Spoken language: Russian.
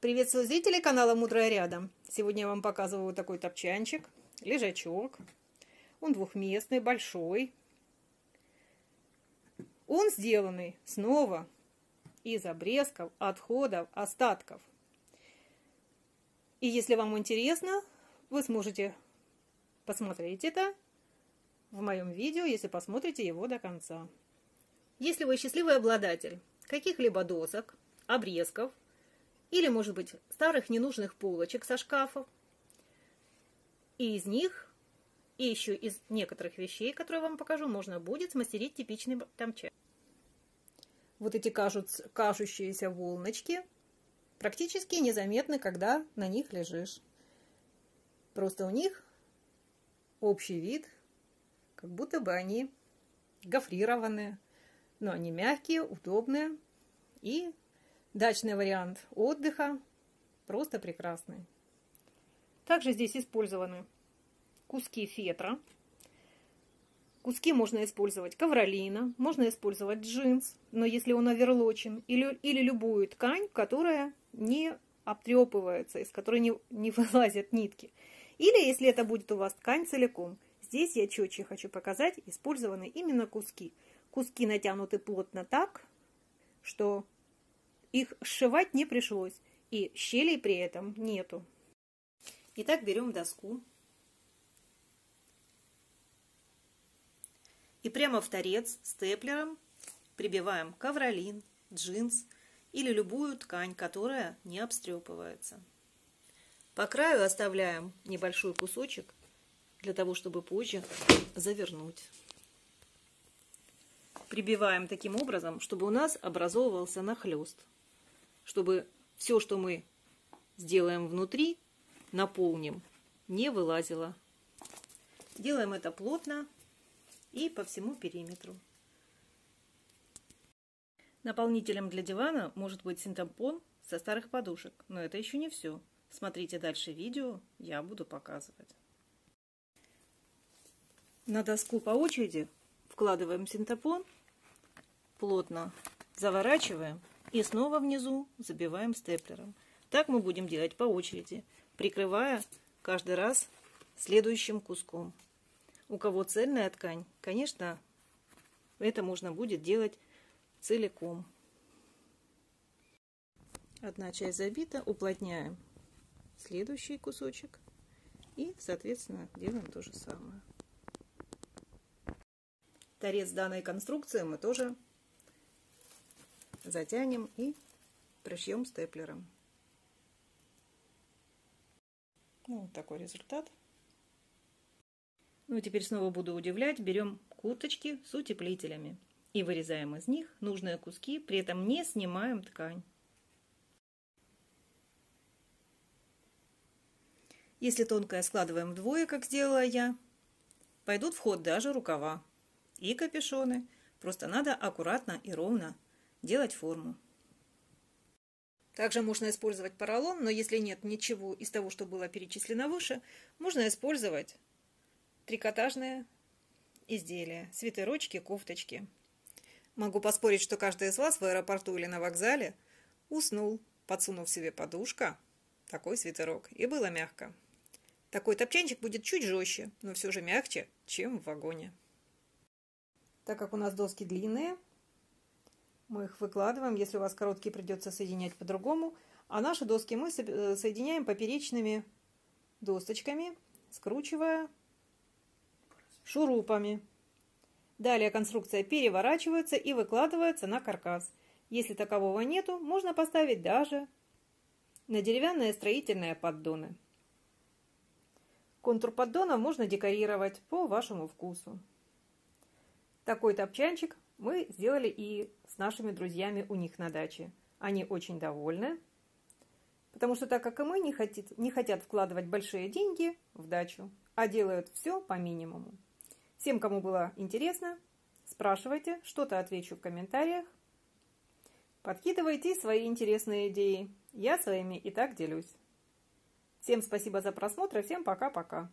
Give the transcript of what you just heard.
Приветствую зрителей канала Мудрая Рядом. Сегодня я вам показываю такой топчанчик, лежачок. Он двухместный, большой. Он сделанный снова из обрезков, отходов, остатков. И если вам интересно, вы сможете посмотреть это в моем видео, если посмотрите его до конца. Если вы счастливый обладатель каких-либо досок, обрезков, или, может быть, старых ненужных полочек со шкафов. И из них, и еще из некоторых вещей, которые вам покажу, можно будет смастерить типичный тамча. Вот эти кажутся, кажущиеся волночки практически незаметны, когда на них лежишь. Просто у них общий вид, как будто бы они гофрированные, но они мягкие, удобные и Дачный вариант отдыха просто прекрасный. Также здесь использованы куски фетра. Куски можно использовать ковролина, можно использовать джинс, но если он оверлочен, или, или любую ткань, которая не обтрепывается, из которой не, не вылазят нитки. Или если это будет у вас ткань целиком. Здесь я четче хочу показать, использованы именно куски. Куски натянуты плотно так, что их сшивать не пришлось, и щелей при этом нету. Итак, берем доску. И прямо в торец степлером прибиваем ковролин, джинс или любую ткань, которая не обстрепывается. По краю оставляем небольшой кусочек для того, чтобы позже завернуть. Прибиваем таким образом, чтобы у нас образовывался нахлест чтобы все, что мы сделаем внутри, наполним, не вылазило. Делаем это плотно и по всему периметру. Наполнителем для дивана может быть синтепон со старых подушек, но это еще не все. Смотрите дальше видео, я буду показывать. На доску по очереди вкладываем синтепон, плотно заворачиваем и снова внизу забиваем степлером. Так мы будем делать по очереди, прикрывая каждый раз следующим куском. У кого цельная ткань, конечно, это можно будет делать целиком. Одна часть забита, уплотняем следующий кусочек и, соответственно, делаем то же самое. Торец данной конструкции мы тоже затянем и пришьем степлером. Ну, вот такой результат. Ну, теперь снова буду удивлять. Берем курточки с утеплителями и вырезаем из них нужные куски, при этом не снимаем ткань. Если тонкое складываем вдвое, как сделала я, пойдут в ход даже рукава и капюшоны. Просто надо аккуратно и ровно делать форму. Также можно использовать поролон, но если нет ничего из того, что было перечислено выше, можно использовать трикотажные изделия, свитерочки, кофточки. Могу поспорить, что каждый из вас в аэропорту или на вокзале уснул, подсунув себе подушка, такой свитерок, и было мягко. Такой топчанчик будет чуть жестче, но все же мягче, чем в вагоне. Так как у нас доски длинные, мы их выкладываем. Если у вас короткие, придется соединять по-другому. А наши доски мы э, соединяем поперечными досточками, скручивая шурупами. Далее конструкция переворачивается и выкладывается на каркас. Если такового нету, можно поставить даже на деревянные строительные поддоны. Контур поддона можно декорировать по вашему вкусу. Такой топчанчик мы сделали и с нашими друзьями у них на даче. Они очень довольны, потому что так как и мы не, хотят, не хотят вкладывать большие деньги в дачу, а делают все по минимуму. Всем, кому было интересно, спрашивайте, что-то отвечу в комментариях. Подкидывайте свои интересные идеи. Я своими и так делюсь. Всем спасибо за просмотр и всем пока-пока.